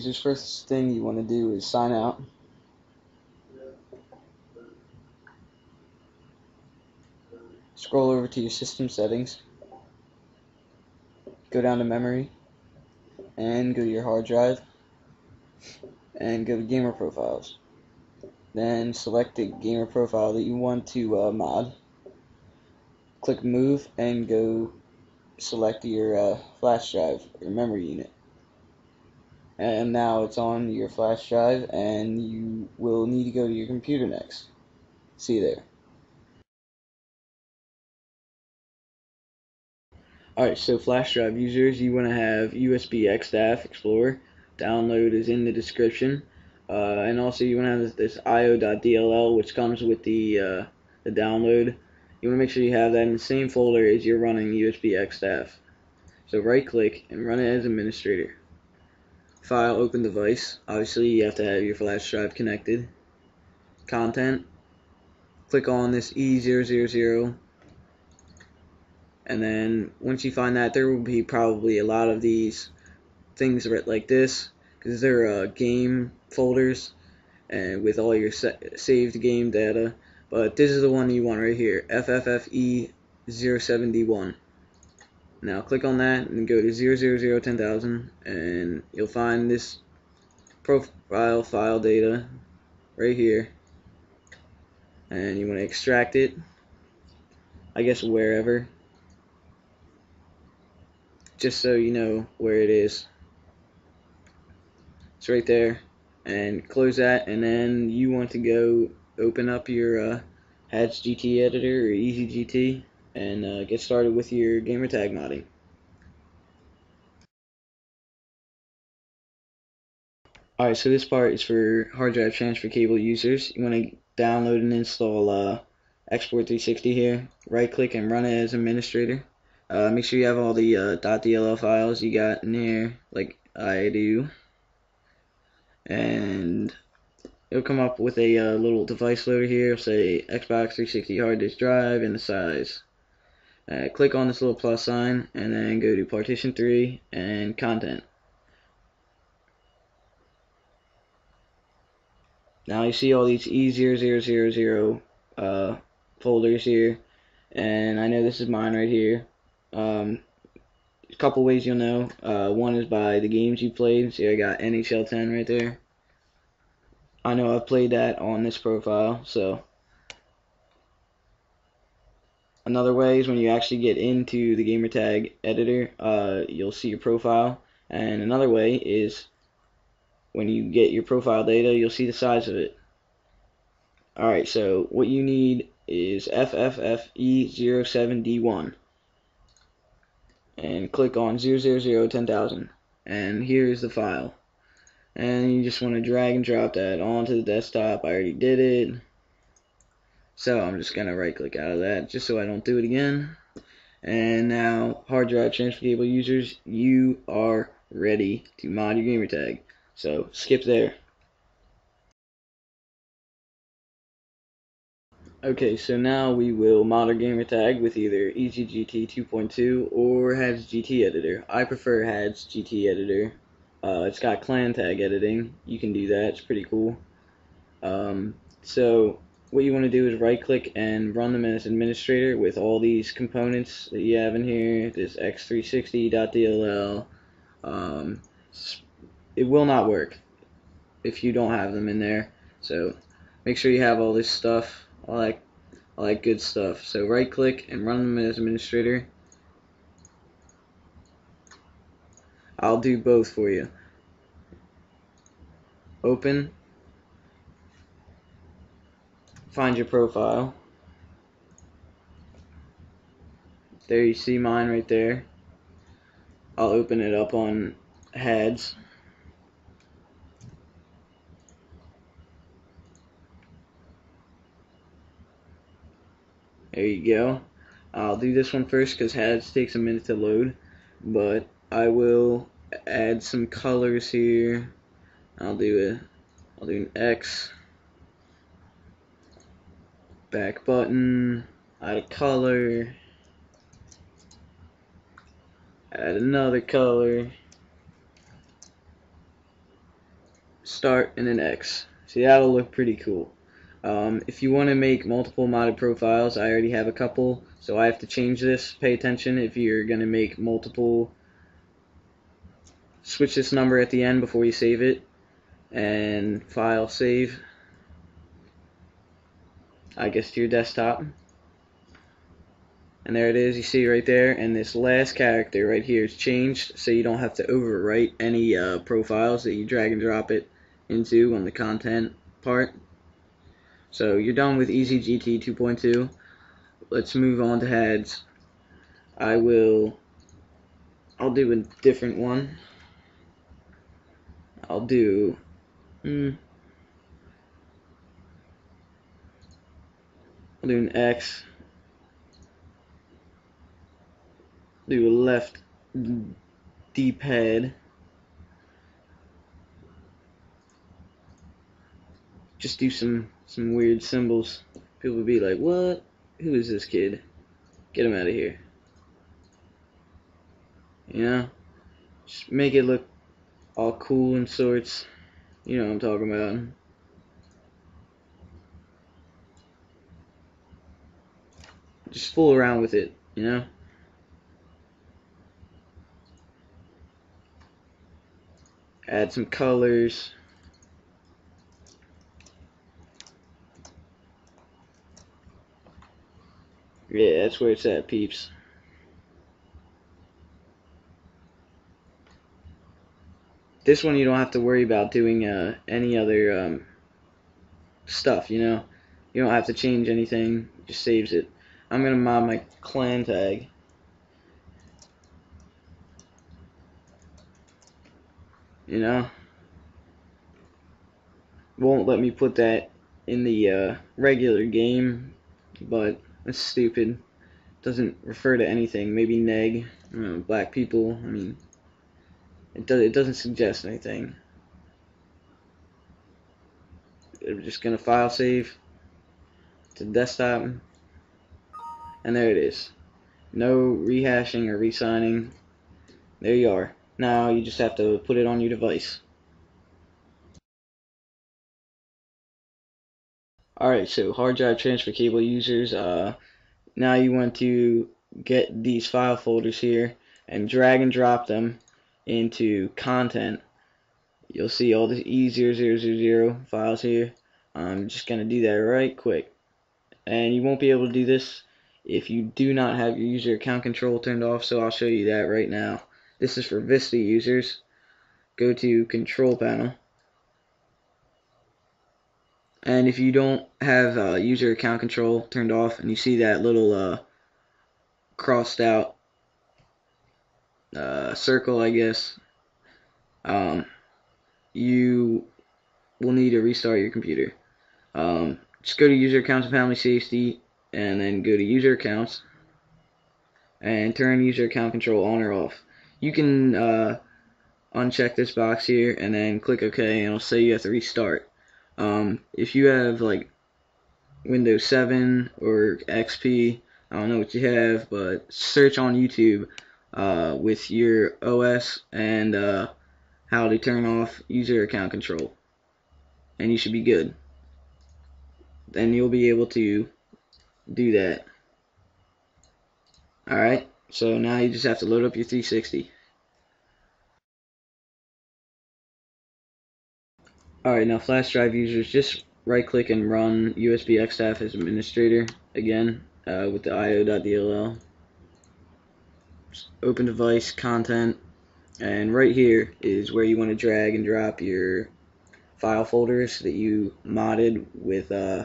users, first thing you want to do is sign out. Scroll over to your system settings. Go down to memory and go to your hard drive and go to gamer profiles. Then select the gamer profile that you want to uh, mod. Click move and go select your uh, flash drive or memory unit. And now it's on your flash drive and you will need to go to your computer next. See you there. Alright, so flash drive users, you want to have USB XTAF Explorer. Download is in the description. Uh, and also you want to have this, this io.dll which comes with the, uh, the download. You want to make sure you have that in the same folder as you're running USB XTAF. So right click and run it as administrator. File open device. Obviously you have to have your flash drive connected. Content. Click on this E000 and then once you find that there will be probably a lot of these things like this because they're uh, game folders and with all your saved game data but this is the one you want right here FFFE071 now click on that and go to 00010,000 and you'll find this profile file data right here and you want to extract it I guess wherever just so you know where it is. It's right there. And close that, and then you want to go open up your uh, Hadzz GT editor or EzGt and uh, get started with your gamertag modding. Alright, so this part is for hard drive transfer cable users. You want to download and install uh, XPort 360 here. Right click and run it as administrator. Uh, make sure you have all the uh, .dll files you got in here, like I do. And it'll come up with a uh, little device loader here, It'll say Xbox 360 hard disk drive and the size. Uh, click on this little plus sign and then go to partition 3 and content. Now you see all these E0000 uh, folders here, and I know this is mine right here. Um, a couple ways you'll know. Uh, one is by the games you played. See, I got NHL 10 right there. I know I've played that on this profile, so. Another way is when you actually get into the gamertag editor, uh, you'll see your profile. And another way is when you get your profile data, you'll see the size of it. Alright, so what you need is FFFE07D1 and click on 00010,000 and here's the file. And you just want to drag and drop that onto the desktop. I already did it so I'm just gonna right click out of that just so I don't do it again and now hard drive transfer cable users you are ready to mod your gamertag so skip there Okay, so now we will mod our gamertag with either EzGt 2.2 or Hadzz GT Editor. I prefer Hadzz GT Editor. Uh, it's got clan tag editing. You can do that. It's pretty cool. Um, so what you want to do is right click and run them as administrator with all these components that you have in here. This x360.dll. Um, it will not work if you don't have them in there. So make sure you have all this stuff all that, all that good stuff. So right click and run them as administrator. I'll do both for you. Open. Find your profile. There you see mine right there. I'll open it up on heads. There you go. I'll do this one first because heads takes a minute to load, but I will add some colors here. I'll do a, I'll do an X, back button, add a color, add another color, start and an X. See, that'll look pretty cool. Um, if you want to make multiple modded profiles, I already have a couple, so I have to change this. Pay attention if you're going to make multiple. Switch this number at the end before you save it, and file save. I guess to your desktop. And there it is, you see right there, and this last character right here is changed, so you don't have to overwrite any uh, profiles that you drag and drop it into on the content part. So you're done with EzGt 2.2. Let's move on to heads. I will, I'll do a different one. I'll do, hmm, I'll do an X. Do a left D-pad. Just do some some weird symbols. People would be like, what? Who is this kid? Get him out of here. You know? Just make it look all cool and sorts. You know what I'm talking about. Just fool around with it, you know? Add some colors. Yeah, that's where it's at, peeps. This one you don't have to worry about doing uh, any other um, stuff, you know? You don't have to change anything, it just saves it. I'm to mod my clan tag. You know? Won't let me put that in the uh, regular game, but that's stupid. Doesn't refer to anything. Maybe NeG. Know, black people. I mean, it does. It doesn't suggest anything. I'm just gonna file save to desktop, and there it is. No rehashing or resigning. There you are. Now you just have to put it on your device. Alright, so hard drive transfer cable users, uh, now you want to get these file folders here and drag and drop them into content. You'll see all the E0000 files here. I'm just going to do that right quick. And you won't be able to do this if you do not have your user account control turned off, so I'll show you that right now. This is for Vista users. Go to Control Panel and if you don't have uh, user account control turned off and you see that little uh, crossed out uh, circle, I guess, um, you will need to restart your computer. Um, just go to user accounts and family safety and then go to user accounts and turn user account control on or off. You can uh, uncheck this box here and then click OK and it'll say you have to restart. Um, if you have like Windows 7 or XP, I don't know what you have, but search on YouTube uh, with your OS and uh, how to turn off user account control. And you should be good. Then you'll be able to do that. Alright, so now you just have to load up your 360. Alright, now flash drive users, just right click and run USB XTAF as administrator again uh, with the io.dll. Open device, content, and right here is where you want to drag and drop your file folders that you modded with uh,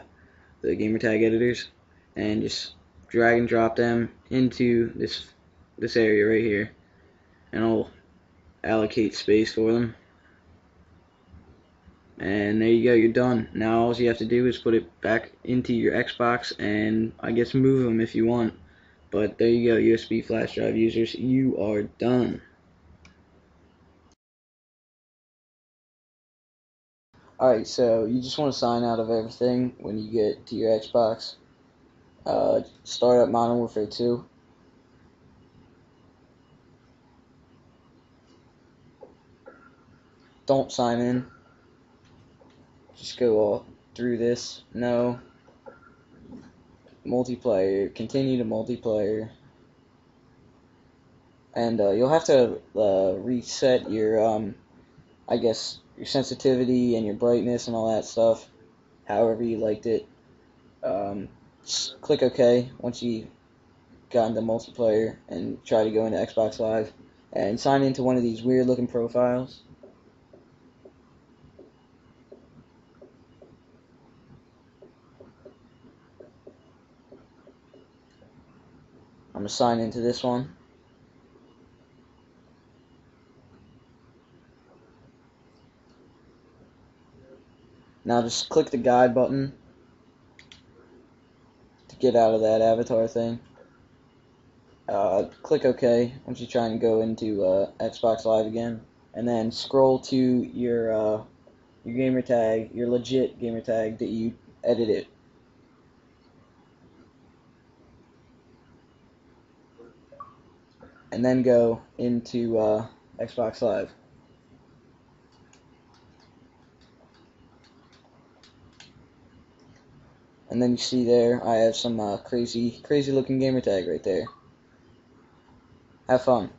the gamertag editors and just drag and drop them into this this area right here. And I'll allocate space for them. And there you go you're done. Now all you have to do is put it back into your Xbox and I guess move them if you want. But there you go USB flash drive users you are done. Alright so you just want to sign out of everything when you get to your Xbox uh, start up Modern Warfare 2 don't sign in just go all through this. No. Multiplayer. Continue to multiplayer. And uh, you'll have to uh, reset your, um, I guess, your sensitivity and your brightness and all that stuff, however you liked it. Um, click OK once you got into multiplayer and try to go into Xbox Live and sign into one of these weird looking profiles. I'm going to sign into this one. Now just click the guide button to get out of that avatar thing. Uh, click OK once you try and go into uh, Xbox Live again, and then scroll to your uh, your gamer tag, your legit gamer tag that you edited. And then go into uh, Xbox Live. And then you see there, I have some uh, crazy, crazy looking gamer tag right there. Have fun.